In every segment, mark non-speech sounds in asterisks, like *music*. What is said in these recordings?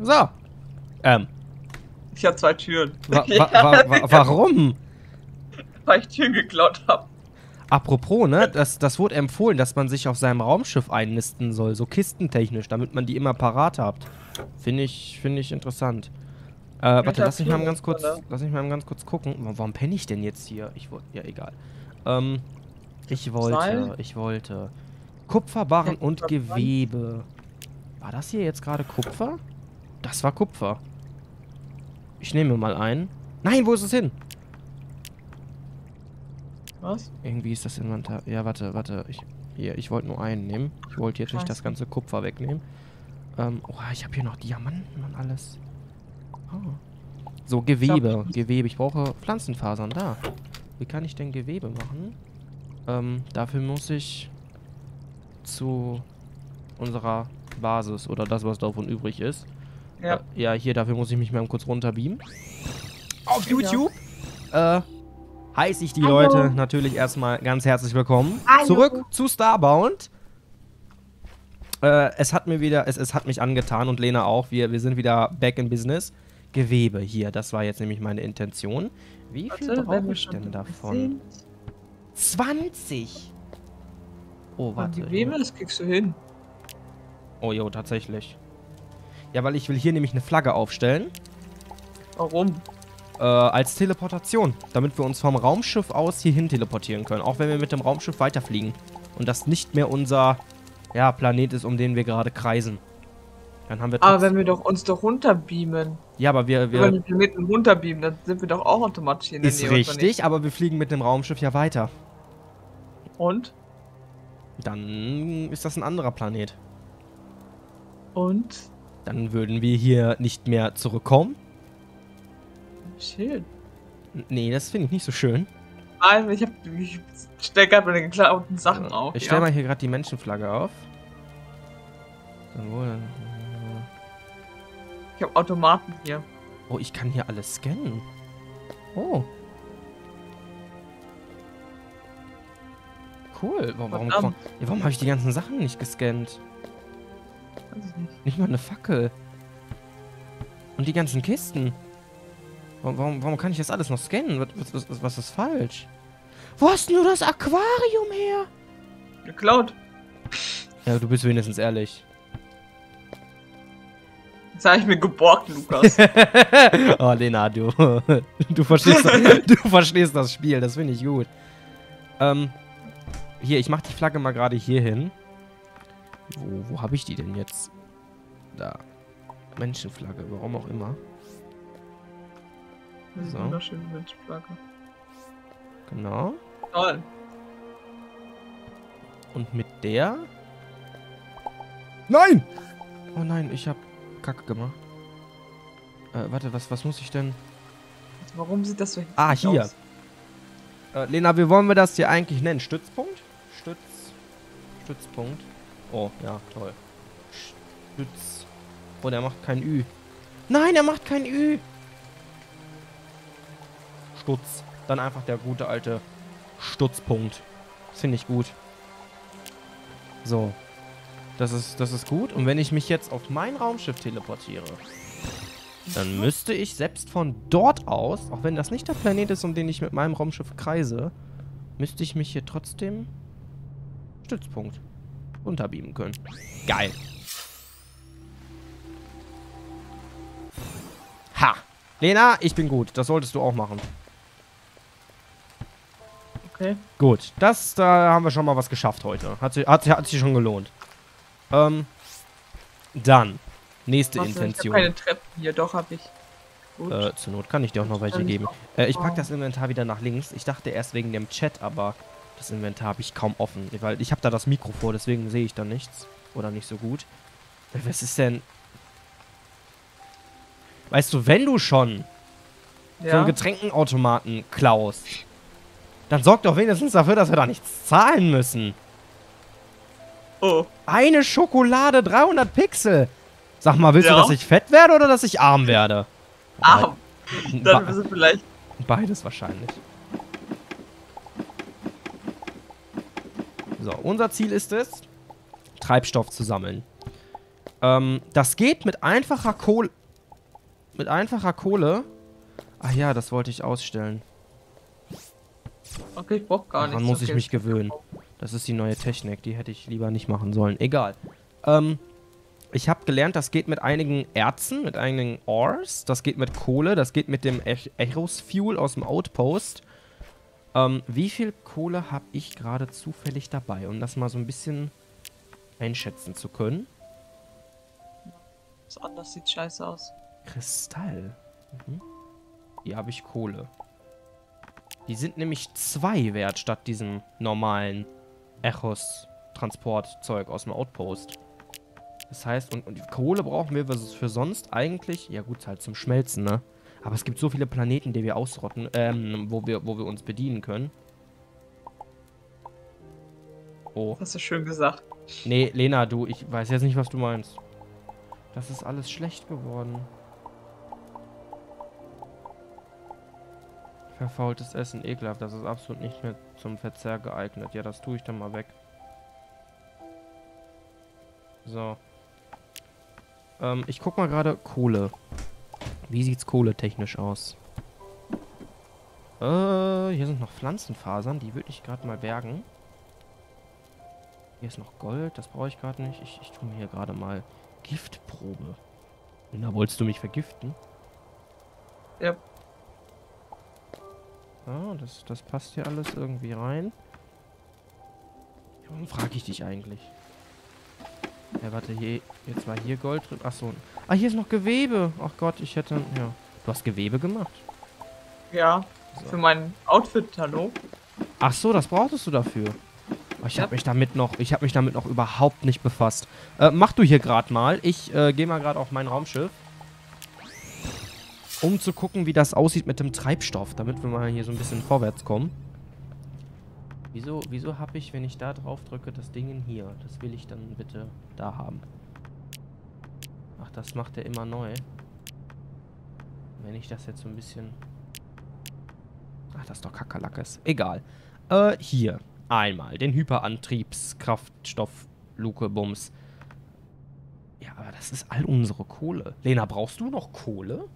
So. Ähm. Ich habe zwei Türen. Wa wa *laughs* wa wa warum? Weil ich Türen geklaut habe. Apropos, ne, das, das wurde empfohlen, dass man sich auf seinem Raumschiff einnisten soll, so kistentechnisch, damit man die immer parat habt. Finde ich, finde ich interessant. Äh, warte, lass mich mal ganz kurz, lass mich mal ganz kurz gucken. Warum penne ich denn jetzt hier? Ich wollte, ja egal. Ähm, ich wollte, ich wollte. Kupferbarren und Gewebe. War das hier jetzt gerade Kupfer? Das war Kupfer. Ich nehme mal ein. Nein, wo ist es hin? Was? Irgendwie ist das Inventar. Ja, warte, warte. Ich, hier, ich wollte nur einen nehmen. Ich wollte jetzt nicht das ganze Kupfer wegnehmen. Ähm, oh, ich habe hier noch Diamanten und alles. Oh. So, Gewebe. Ich Gewebe. Ich brauche Pflanzenfasern. Da. Wie kann ich denn Gewebe machen? Ähm, dafür muss ich zu unserer Basis oder das, was davon übrig ist. Ja. Äh, ja, hier, dafür muss ich mich mal kurz runterbeamen. Auf YouTube. Ja. Äh, heiße ich die Hallo. Leute natürlich erstmal ganz herzlich willkommen. Hallo. Zurück zu Starbound. Äh, es hat mir wieder, es, es hat mich angetan und Lena auch. Wir, wir sind wieder back in business. Gewebe hier, das war jetzt nämlich meine Intention. Wie viel brauche ich denn davon? 20! Oh, warte. Gewebe, das kriegst du hin. Oh, jo, tatsächlich. Ja, weil ich will hier nämlich eine Flagge aufstellen. Warum? Äh, als Teleportation. Damit wir uns vom Raumschiff aus hierhin teleportieren können. Auch wenn wir mit dem Raumschiff weiterfliegen. Und das nicht mehr unser ja, Planet ist, um den wir gerade kreisen. Dann haben wir aber wenn wir doch uns doch runterbeamen. Ja, aber wir... wir wenn wir Planeten runterbeamen, dann sind wir doch auch automatisch in der Ist Nähe, richtig, aber wir fliegen mit dem Raumschiff ja weiter. Und? Dann ist das ein anderer Planet. Und? Dann würden wir hier nicht mehr zurückkommen. Schön. Nee, das finde ich nicht so schön. Nein, ich, hab, ich stell gerade meine geklauten Sachen auf. Ich stelle ja. mal hier gerade die Menschenflagge auf. Dann Ich habe Automaten hier. Oh, ich kann hier alles scannen. Oh. Cool. Warum, warum, warum habe ich die ganzen Sachen nicht gescannt? Nicht. nicht. mal eine Fackel. Und die ganzen Kisten. Warum, warum, kann ich das alles noch scannen? Was, was, was, was ist falsch? Wo hast du das Aquarium her? Geklaut. Ja, du bist wenigstens ehrlich. Das habe ich mir geborgt, Lukas. *laughs* oh, Lena, du, *laughs* du, verstehst, *laughs* du verstehst das Spiel. Das finde ich gut. Ähm, hier, ich mache die Flagge mal gerade hier hin. Wo, wo habe ich die denn jetzt? Da. Menschenflagge, warum auch immer. So. Wunderschöne Menschenflagge. Genau. Toll. Und mit der... Nein! Oh nein, ich habe Kacke gemacht. Äh, warte, was, was muss ich denn... Warum sieht das so Ah, hier. Aus? Äh, Lena, wie wollen wir das hier eigentlich nennen? Stützpunkt? Stütz... Stützpunkt. Oh, ja, toll. Stütz... Oh, der macht kein Ü. Nein, er macht kein Ü. Stutz. Dann einfach der gute alte Stutzpunkt. Finde ich gut. So. Das ist, das ist gut. Und wenn ich mich jetzt auf mein Raumschiff teleportiere, dann müsste ich selbst von dort aus, auch wenn das nicht der Planet ist, um den ich mit meinem Raumschiff kreise, müsste ich mich hier trotzdem Stützpunkt runterbeamen können. Geil. Ha! Lena, ich bin gut. Das solltest du auch machen. Okay. Gut, das, da haben wir schon mal was geschafft heute. Hat sich, hat, hat sich schon gelohnt. Ähm, dann, nächste Warte, Intention. Ich keine Treppen hier, doch habe ich. Gut. Äh, zur Not kann ich dir auch noch welche geben. Äh, ich packe das Inventar wieder nach links. Ich dachte erst wegen dem Chat, aber das Inventar habe ich kaum offen. Weil ich habe da das Mikro vor, deswegen sehe ich da nichts. Oder nicht so gut. Äh, was ist denn... Weißt du, wenn du schon ja. so einen Getränkenautomaten klaust, dann sorg doch wenigstens dafür, dass wir da nichts zahlen müssen. Oh. Eine Schokolade, 300 Pixel. Sag mal, willst ja. du, dass ich fett werde oder dass ich arm werde? Arm. Dann bist du vielleicht... Beides wahrscheinlich. So, unser Ziel ist es, Treibstoff zu sammeln. Ähm, das geht mit einfacher Kohle. Mit einfacher Kohle. Ach ja, das wollte ich ausstellen. Okay, ich brauch gar nichts. Daran muss ich okay. mich gewöhnen. Das ist die neue Technik, die hätte ich lieber nicht machen sollen. Egal. Ähm, ich habe gelernt, das geht mit einigen Erzen, mit einigen Ores, das geht mit Kohle, das geht mit dem Ech Echos Fuel aus dem Outpost. Ähm, wie viel Kohle habe ich gerade zufällig dabei, um das mal so ein bisschen einschätzen zu können? Das anders sieht scheiße aus. Kristall. Mhm. Hier habe ich Kohle. Die sind nämlich zwei wert statt diesem normalen Echos-Transportzeug aus dem Outpost. Das heißt, und, und die Kohle brauchen wir für sonst eigentlich, ja gut, halt zum Schmelzen, ne? Aber es gibt so viele Planeten, die wir ausrotten, ähm, wo wir, wo wir uns bedienen können. Oh. Hast du schön gesagt. Nee, Lena, du, ich weiß jetzt nicht, was du meinst. Das ist alles schlecht geworden. Verfaultes Essen, ekelhaft. Das ist absolut nicht mehr zum Verzehr geeignet. Ja, das tue ich dann mal weg. So. Ähm, ich guck mal gerade Kohle. Wie sieht's kohletechnisch aus? Äh, hier sind noch Pflanzenfasern. Die würde ich gerade mal bergen. Hier ist noch Gold. Das brauche ich gerade nicht. Ich, ich tue mir hier gerade mal Giftprobe. Na, wolltest du mich vergiften? Ja. Ah, das, das passt hier alles irgendwie rein. Warum frage ich dich eigentlich? Ja, warte, hier, jetzt war hier Gold drin. Achso. Ah, hier ist noch Gewebe. Ach Gott, ich hätte... Ja. Du hast Gewebe gemacht? Ja. So. Für mein Outfit, hallo? Ach so, das brauchtest du dafür. Oh, ich Ja. habe mich damit noch, ich habe mich damit noch überhaupt nicht befasst. Äh, mach du hier gerade mal. Ich äh, gehe mal gerade auf mein Raumschiff. Um zu gucken, wie das aussieht mit dem Treibstoff, damit wir mal hier so ein bisschen vorwärts kommen. Wieso, wieso habe ich, wenn ich da drauf drücke, das Ding hier? Das will ich dann bitte da haben. Ach, das macht er immer neu. Wenn ich das jetzt so ein bisschen... Ach, das ist doch Kakerlackes. Egal. Äh, hier. Einmal den Hyperantriebskraftstoff Luke Bums. Ja, aber das ist all unsere Kohle. Lena, brauchst du noch Kohle?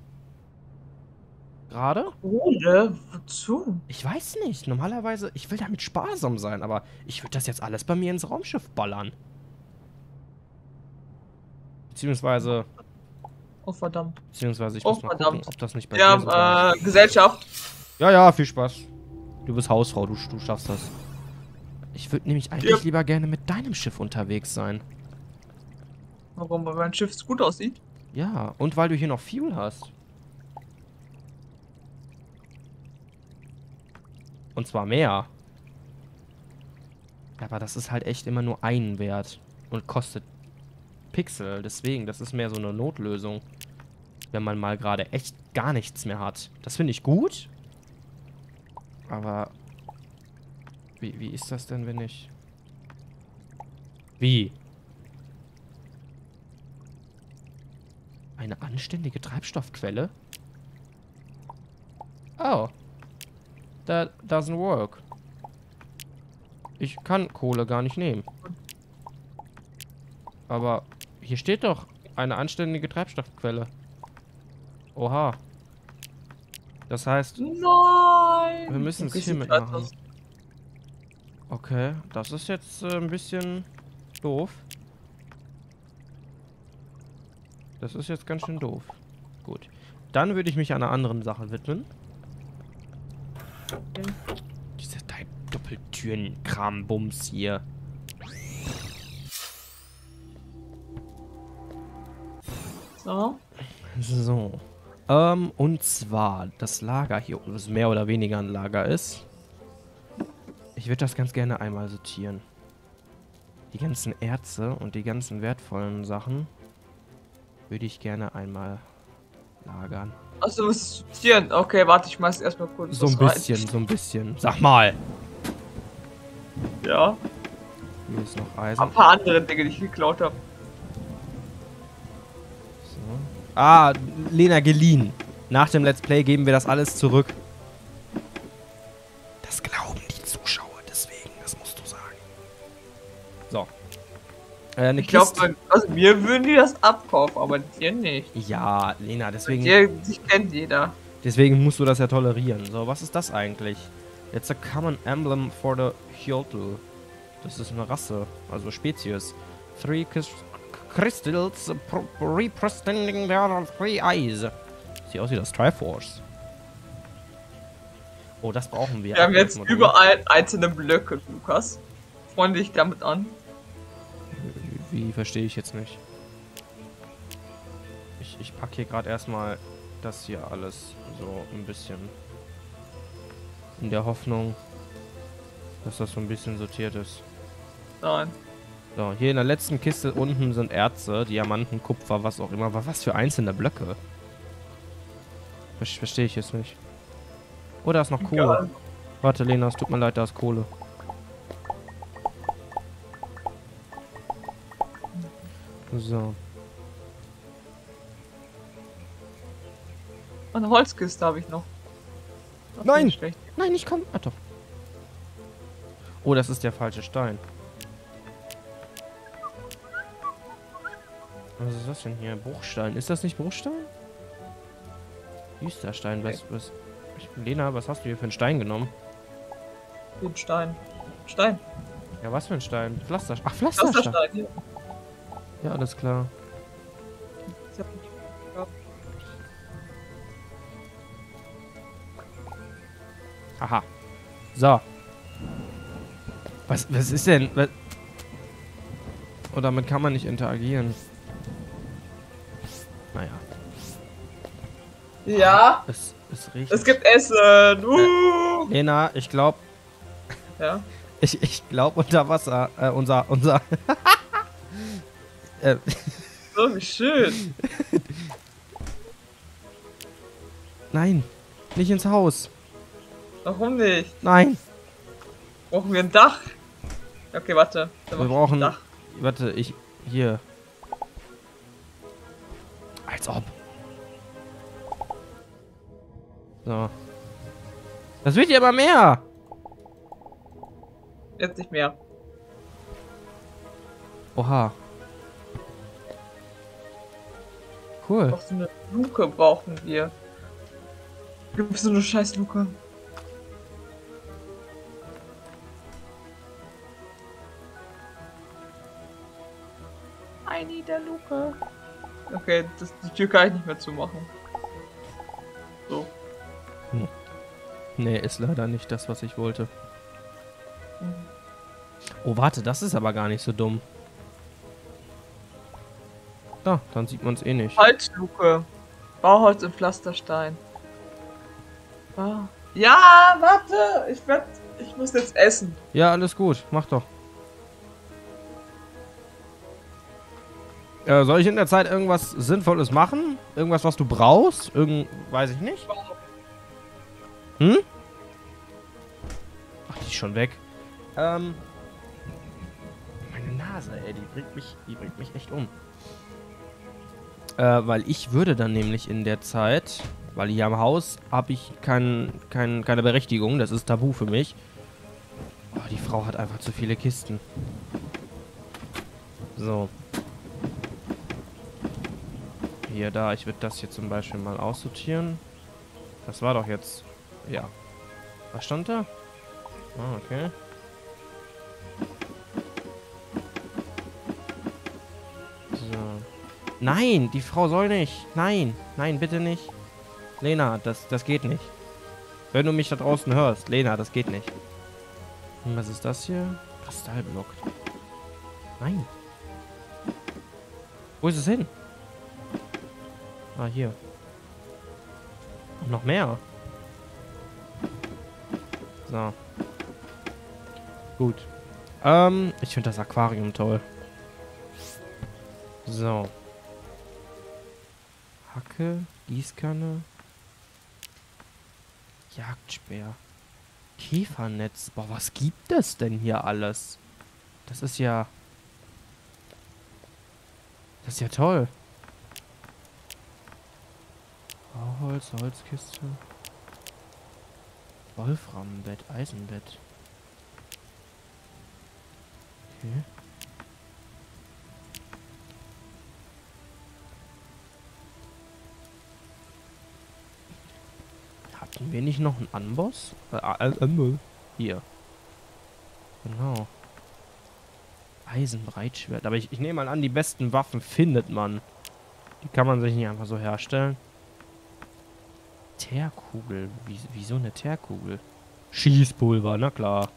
Gerade? Kohle? Wozu? Ich weiß nicht. Normalerweise, ich will damit sparsam sein, aber ich würde das jetzt alles bei mir ins Raumschiff ballern. Beziehungsweise, Oh, verdammt. beziehungsweise ich Oh, muss mal gucken, verdammt. ob das nicht bei dir so Ja, äh, Gesellschaft. Ja, ja, viel Spaß. Du bist Hausfrau, du, du schaffst das. Ich würde nämlich eigentlich Ja. lieber gerne mit deinem Schiff unterwegs sein. Warum? Weil mein Schiff gut aussieht. Ja, und weil du hier noch Fuel hast. Und zwar mehr. Aber das ist halt echt immer nur einen Wert. Und kostet Pixel. Deswegen, das ist mehr so eine Notlösung. Wenn man mal gerade echt gar nichts mehr hat. Das finde ich gut. Aber... Wie, wie ist das denn, wenn ich... Wie? Eine anständige Treibstoffquelle? Oh. That doesn't work. Ich kann Kohle gar nicht nehmen. Aber hier steht doch eine anständige Treibstoffquelle. Oha. Das heißt, Nein! wir müssen es hier mitmachen. Okay, das ist jetzt äh, ein bisschen doof. Das ist jetzt ganz schön doof. Gut. Dann würde ich mich einer anderen Sache widmen. Okay. Diese Doppeltüren-Krambums hier. So. So. Ähm, und zwar das Lager hier, was mehr oder weniger ein Lager ist. Ich würde das ganz gerne einmal sortieren. Die ganzen Erze und die ganzen wertvollen Sachen würde ich gerne einmal lagern. Achso, musst sortieren. Okay, warte, ich schmeiß erstmal kurz So ein was rein. bisschen, so ein bisschen. Sag mal! Ja. Hier ist noch Ein Eisen. paar andere Dinge, die ich geklaut habe. So. Ah, Lena geliehen. Nach dem Let's Play geben wir das alles zurück. Das glauben die Zuschauer, deswegen, das musst du sagen. So. Äh, Ich glaube, also mir würden die das abkaufen, aber dir nicht. Ja, Lena, deswegen, Dir, dich kennt jeder. deswegen musst du das ja tolerieren. So, was ist das eigentlich? It's a common emblem for the Hyotl. Das ist eine Rasse, also Spezies. Three crys- crystals representing their three eyes. Sieht aus wie das Triforce. Oh, das brauchen wir. Wir haben jetzt überall einzelne Blöcke, Lukas. Freunde dich damit an. Wie verstehe ich jetzt nicht? Ich, ich packe hier gerade erstmal das hier alles so ein bisschen. In der Hoffnung, dass das so ein bisschen sortiert ist. Nein. So, hier in der letzten Kiste unten sind Erze, Diamanten, Kupfer, was auch immer. Aber was für einzelne Blöcke? Ver verstehe ich jetzt nicht. Oh, da ist noch Kohle. Egal. Warte, Lena, es tut mir leid, da ist Kohle. So. Eine Holzkiste habe ich noch. Das Nein! nicht Schlecht. Nein, ich komm. Ah, doch. Oh, das ist der falsche Stein. Was ist das denn hier? Bruchstein. Ist das nicht Bruchstein? Düsterstein. Was, was? Lena, was hast du hier für einen Stein genommen? Den Stein. Stein. Ja, was für ein Stein? Pflasterstein. Ach, Das ist der Pflasterstein. Stein hier. Ja, alles klar. Aha. So. Was, was ist denn? Was? Oh, damit kann man nicht interagieren. Naja, Ja, es, es riecht. es gibt Essen. Uh. Lena, ich glaube, Ja. ich, ich glaube unter Wasser, äh, unser, unser. *laughs* äh, So, wie schön. nein, nicht ins Haus. Warum nicht? Nein, Brauchen wir ein Dach? Okay, warte. Dann wir brauchen. ein Dach. Warte, ich. Hier. Als ob. So. Das wird ja aber mehr. Jetzt nicht mehr. Oha. Cool. Auch so eine Luke brauchen wir. Gibt so eine scheiß Luke. I need a Luke. Okay, das, die Tür kann ich nicht mehr zumachen. So. Nee, ist leider nicht das, was ich wollte. Mhm. Oh, warte, das ist aber gar nicht so dumm. Da, dann sieht man es eh nicht. Holzluke. Bauholz und Pflasterstein. Ah. Ja, warte. Ich werd, ich muss jetzt essen. Ja, alles gut. Mach doch. Äh, soll ich in der Zeit irgendwas Sinnvolles machen? Irgendwas, was du brauchst? Irgend... Weiß ich nicht. Hm? Ach, die ist schon weg. Ähm... Meine Nase, ey, die bringt mich, die bringt mich echt um. Äh, weil ich würde dann nämlich in der Zeit, weil hier am Haus habe ich kein, kein, keine Berechtigung, das ist tabu für mich. Oh, die Frau hat einfach zu viele Kisten. So. Hier, da. Ich würde das hier zum Beispiel mal aussortieren. Das war doch jetzt... Ja. Was stand da? Ah, okay. So. Nein, die Frau soll nicht. Nein, nein, bitte nicht. Lena, das, das geht nicht. Wenn du mich da draußen hörst, Lena, das geht nicht. Und was ist das hier? Kristallblock. Nein. Wo ist es hin? Ah, hier. Und noch mehr. So. Gut. Ähm, ich finde das Aquarium toll. So. Hacke, Gießkanne. Jagdspeer. Käfernetz. Boah, was gibt es denn hier alles? Das ist ja... Das ist ja toll. Holz, Holzkiste. Wolframbett, Eisenbett. Okay. Hatten wir nicht noch einen Anboss? Äh, Amboss. Hier. Genau. Eisenbreitschwert. Aber ich, ich nehme mal an, die besten Waffen findet man. Die kann man sich nicht einfach so herstellen. Teerkugel. Wie, wieso eine Teerkugel? Schießpulver, na klar.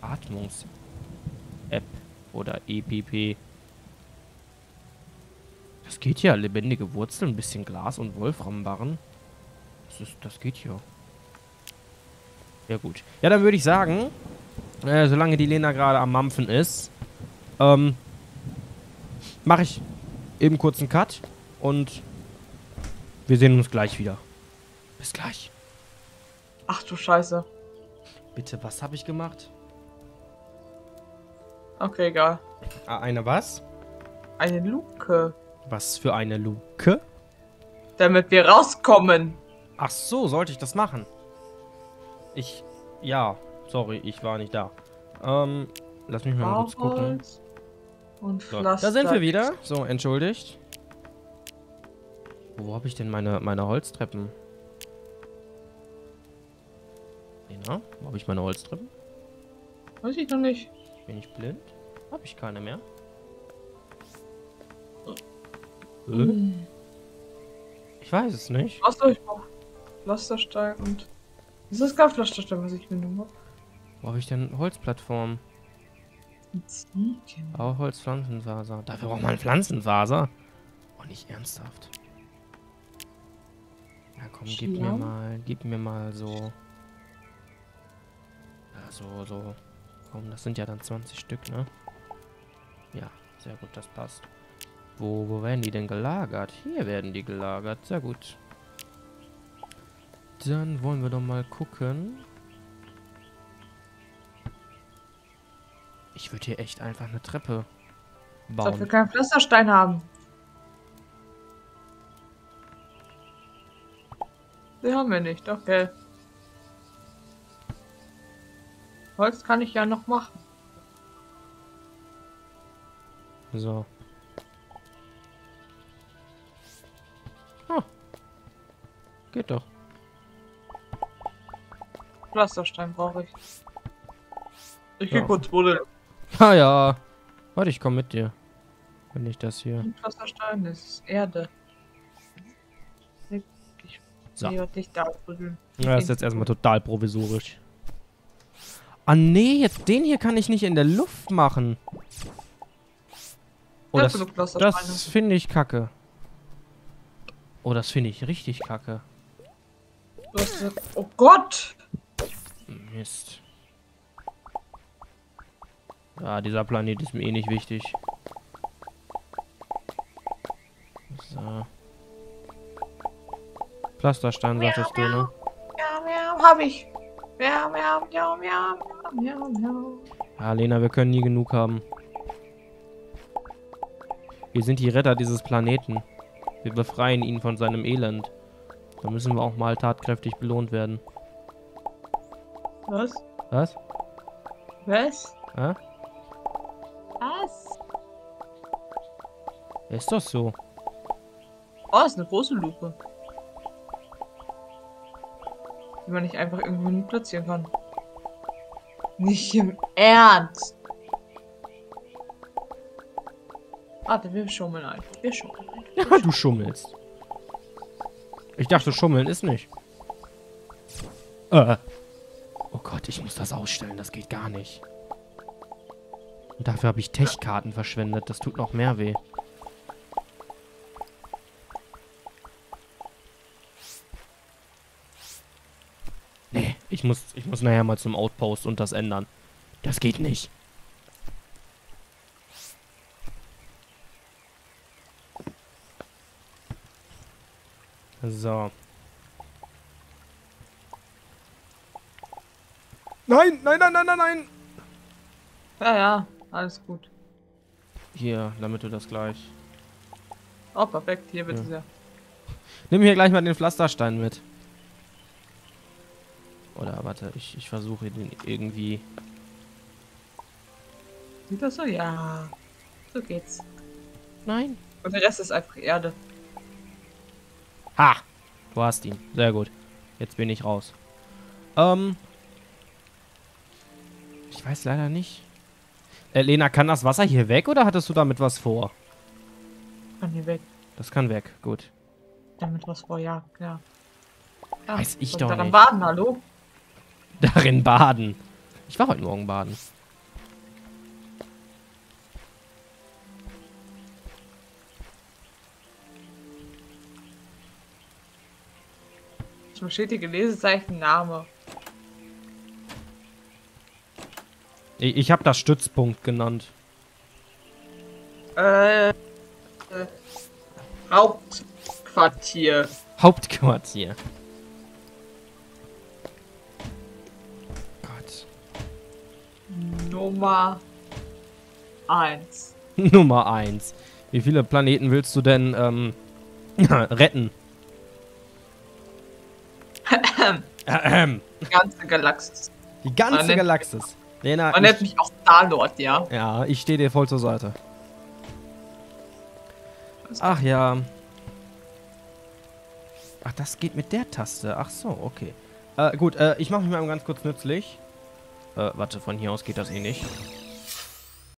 Atmungs-App oder EPP. Das geht ja. Lebendige Wurzeln, ein bisschen Glas und Wolframbarren. Das, ist, das geht ja. Ja gut. Ja, dann würde ich sagen, äh, solange die Lena gerade am Mampfen ist, ähm, mache ich eben kurz einen Cut und wir sehen uns gleich wieder. Bis gleich. Ach du Scheiße. Bitte, was habe ich gemacht? Okay, egal. Ah, eine was? Eine Luke. Was für eine Luke? Damit wir rauskommen. Ach so, sollte ich das machen? Ich, ja, sorry, ich war nicht da. Ähm, lass mich mal kurz gucken. Und so, da sind wir wieder. So, entschuldigt. Wo habe ich denn meine, meine Holztreppen? Lena, wo habe ich meine Holztreppen? Weiß ich noch nicht. Bin ich blind? Habe ich keine mehr? Hm. Ich weiß es nicht. Achso, ich brauche Pflasterstein und... Das ist gar Pflasterstein, was ich mir nur Wo habe ich denn Holzplattform? Auch Holzpflanzenfaser. Dafür braucht man Pflanzenfaser. Oh, nicht ernsthaft. Ja, komm, gib mir mal, gib mir mal so. Ja, so, so. Komm, das sind ja dann 20 Stück, ne? Ja, sehr gut, das passt. Wo, wo werden die denn gelagert? Hier werden die gelagert, sehr gut. Dann wollen wir doch mal gucken. Ich würde hier echt einfach eine Treppe bauen. Dass wir keinen Pflasterstein haben. Die haben wir nicht, okay. Holz kann ich ja noch machen. So. Ah. Geht doch. Pflasterstein brauche ich. Ich gehe ja. kurz buddeln. Ah ja. Warte, ich komme mit dir. Wenn ich das hier. Pflasterstein ist Erde. So. Ja, das ist jetzt erstmal total provisorisch. Ah nee, jetzt den hier kann ich nicht in der Luft machen. Oh, das, das finde ich kacke. Oh, das finde ich richtig kacke. Oh Gott! Mist. Ja, dieser Planet ist mir eh nicht wichtig. So. Pflasterstein, sagtest du, ne? Ja, ja, hab ich. Ja, ja, ja, ja, ja, ja. Ja, Lena, wir können nie genug haben. Wir sind die Retter dieses Planeten. Wir befreien ihn von seinem Elend. Da müssen wir auch mal tatkräftig belohnt werden. Was? Was? Was? Hä? Was? Ist doch so. Oh, ist eine große Lupe die man nicht einfach irgendwo nie platzieren kann. Nicht im Ernst. Warte, wir schummeln einfach. Wir schummeln einfach. *laughs* Ja, du schummelst. Ich dachte, schummeln ist nicht. Äh. Oh Gott, ich muss das ausstellen. Das geht gar nicht. Und dafür habe ich Tech-Karten verschwendet. Das tut noch mehr weh. Ich muss, ich muss nachher mal zum Outpost und das ändern. Das geht nicht. So. Nein, nein, nein, nein, nein, nein. Ja, ja, alles gut. Hier, damit du das gleich. Oh, perfekt. Hier bitte ja. sehr. Nimm hier gleich mal den Pflasterstein mit. Oder warte, ich, ich versuche den irgendwie. Sieht das so? Ja. So geht's. Nein. Und der Rest ist einfach Erde. Ha! Du hast ihn. Sehr gut. Jetzt bin ich raus. Ähm. Ich weiß leider nicht. Äh, Lena, kann das Wasser hier weg oder hattest du damit was vor? Kann hier weg. Das kann weg. Gut. Damit was vor, ja, ja. ja Weiß ich doch daran nicht. baden, hallo? *laughs* Darin baden. Ich war heute Morgen baden. Zum stetige Lesezeichen Name. Ich, ich habe das Stützpunkt genannt. Äh, äh Hauptquartier. Hauptquartier. Nummer 1. *laughs* Nummer 1. Wie viele Planeten willst du denn ähm, *laughs* retten? *clears throat* Die ganze Galaxis. Die ganze Man Galaxis. Lena, Man nennt mich auch Star-Lord, ja. ja, ich stehe dir voll zur Seite. Ach ja. Ach, das geht mit der Taste. Ach so, okay. Äh, gut, äh, ich mache mich mal ganz kurz nützlich. Äh, warte, von hier aus geht das eh nicht.